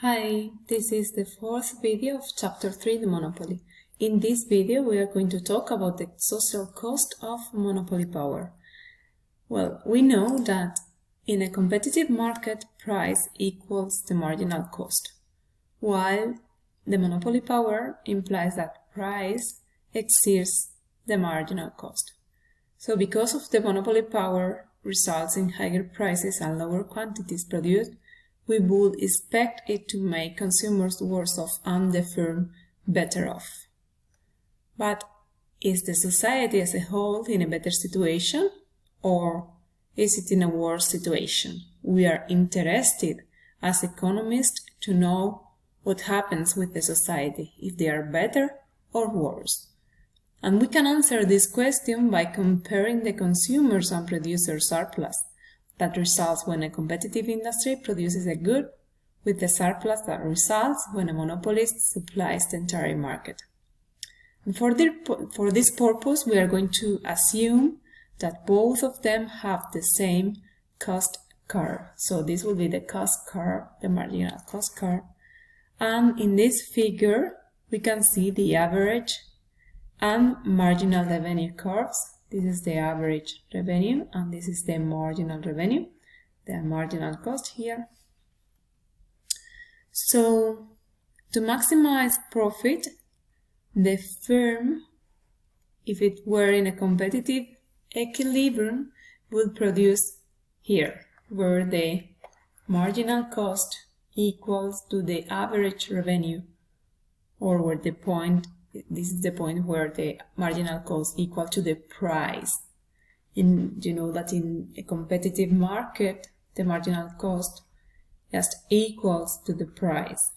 Hi, this is the fourth video of chapter 3, the monopoly. In this video we are going to talk about the social cost of monopoly power. Well, we know that in a competitive market price equals the marginal cost, while the monopoly power implies that price exceeds the marginal cost. So because of the monopoly power results in higher prices and lower quantities produced, we would expect it to make consumers worse off and the firm better off. But is the society as a whole in a better situation or is it in a worse situation? We are interested as economists to know what happens with the society, if they are better or worse. And we can answer this question by comparing the consumers and producers surplus that results when a competitive industry produces a good with the surplus that results when a monopolist supplies the entire market. And for, the, for this purpose, we are going to assume that both of them have the same cost curve. So this will be the cost curve, the marginal cost curve. And in this figure, we can see the average and marginal revenue curves. This is the average revenue and this is the marginal revenue, the marginal cost here. So to maximize profit, the firm, if it were in a competitive equilibrium, would produce here, where the marginal cost equals to the average revenue, or where the point this is the point where the marginal cost equal to the price. In you know that in a competitive market, the marginal cost just equals to the price.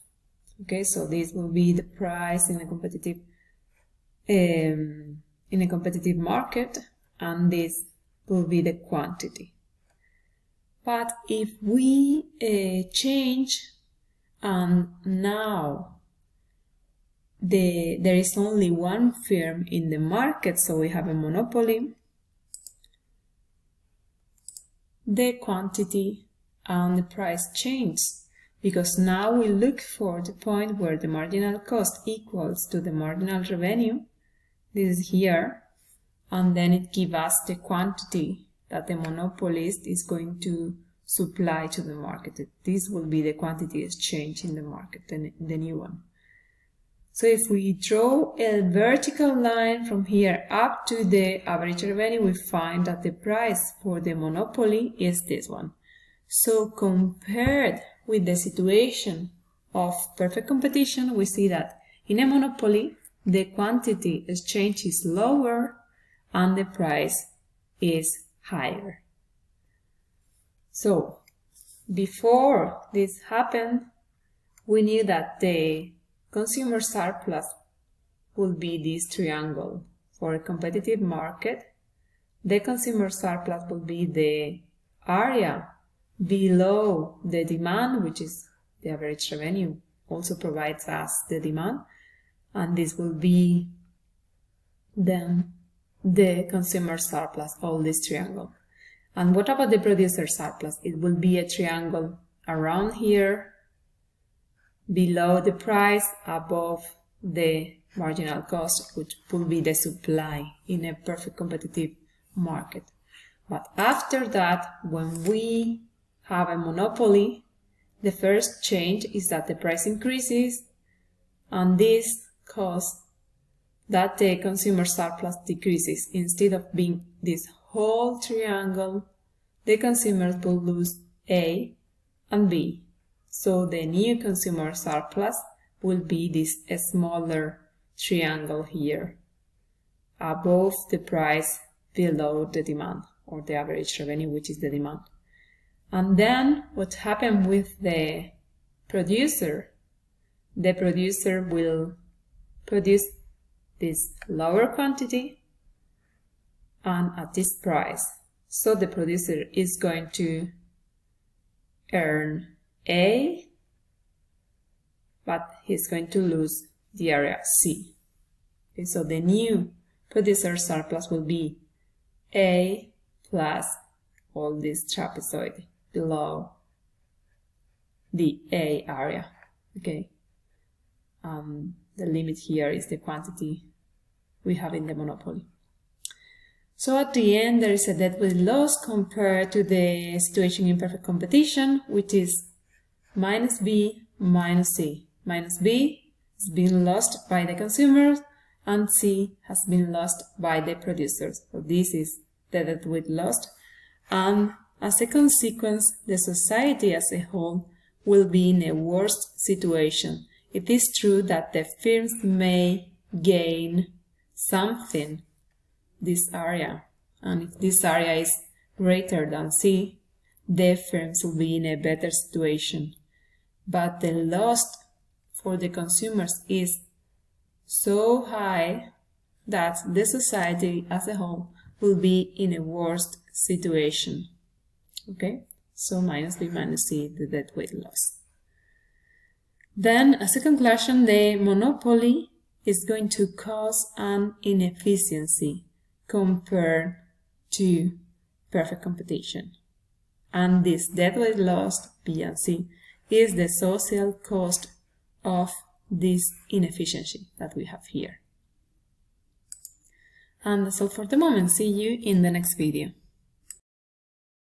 Okay, so this will be the price in a competitive um, in a competitive market, and this will be the quantity. But if we uh, change and now the, there is only one firm in the market, so we have a monopoly. The quantity and the price change because now we look for the point where the marginal cost equals to the marginal revenue. This is here. And then it gives us the quantity that the monopolist is going to supply to the market. This will be the quantity exchange in the market, the, the new one. So if we draw a vertical line from here up to the average revenue, we find that the price for the monopoly is this one. So compared with the situation of perfect competition, we see that in a monopoly, the quantity exchange is lower and the price is higher. So before this happened, we knew that the Consumer surplus will be this triangle. For a competitive market, the consumer surplus will be the area below the demand, which is the average revenue, also provides us the demand, and this will be then the consumer surplus, all this triangle. And what about the producer surplus? It will be a triangle around here below the price, above the marginal cost, which will be the supply in a perfect competitive market. But after that, when we have a monopoly, the first change is that the price increases and this causes that the consumer surplus decreases. Instead of being this whole triangle, the consumers will lose A and B. So the new consumer surplus will be this smaller triangle here above the price below the demand or the average revenue which is the demand. And then what happened with the producer? The producer will produce this lower quantity and at this price. So the producer is going to earn a, but he's going to lose the area C. Okay, so the new producer surplus will be A plus all this trapezoid below the A area. Okay. Um, the limit here is the quantity we have in the monopoly. So at the end, there is a deadweight loss compared to the situation in perfect competition, which is minus B minus C. Minus B is being lost by the consumers and C has been lost by the producers. So this is the deadweight loss. And as a consequence, the society as a whole will be in a worse situation. It is true that the firms may gain something this area. And if this area is greater than C, the firms will be in a better situation. But the loss for the consumers is so high that the society as a whole will be in a worse situation. Okay, so minus B minus C, the deadweight loss. Then, as a conclusion, the monopoly is going to cause an inefficiency compared to perfect competition. And this deadweight loss, B and C, is the social cost of this inefficiency that we have here. And that's all for the moment. See you in the next video.